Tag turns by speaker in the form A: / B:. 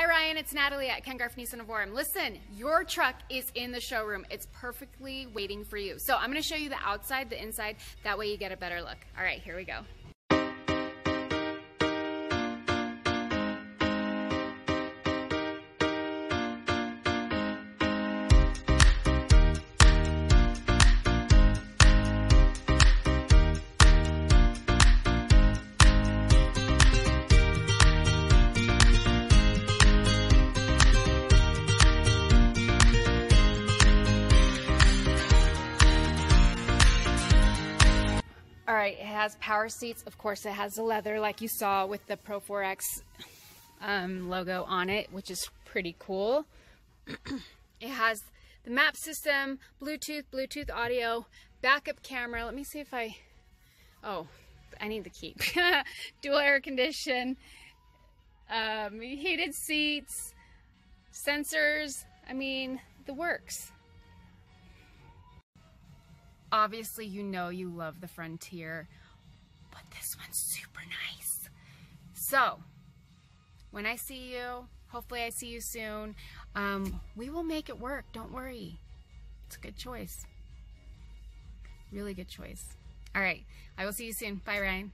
A: Hi Ryan, it's Nathalie at Ken Garff Nissan of Orem. Listen, your truck is in the showroom. It's perfectly waiting for you. So I'm gonna show you the outside, the inside, that way you get a better look. All right, here we go. All right, it has power seats. Of course, it has the leather like you saw with the Pro 4X um, logo on it, which is pretty cool. it has the map system, Bluetooth, Bluetooth audio, backup camera. Let me see if I, oh, I need the key. Dual air condition, um, heated seats, sensors. I mean, the works. Obviously, you know you love the Frontier, but this one's super nice. So, when I see you, hopefully I see you soon, um, we will make it work. Don't worry. It's a good choice. Really good choice. All right. I will see you soon. Bye, Ryan.